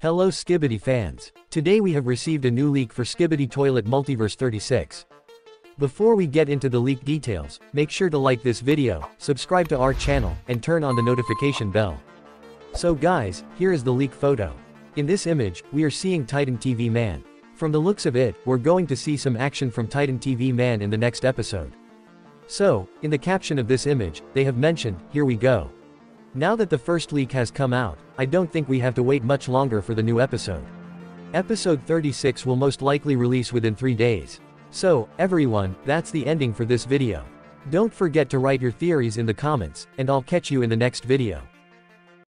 Hello Skibidi fans. Today we have received a new leak for Skibidi Toilet Multiverse 36. Before we get into the leak details, make sure to like this video, subscribe to our channel, and turn on the notification bell. So guys, here is the leak photo. In this image, we are seeing Titan TV Man. From the looks of it, we're going to see some action from Titan TV Man in the next episode. So, in the caption of this image, they have mentioned, here we go. Now that the first leak has come out, I don't think we have to wait much longer for the new episode. Episode 36 will most likely release within 3 days. So, everyone, that's the ending for this video. Don't forget to write your theories in the comments, and I'll catch you in the next video.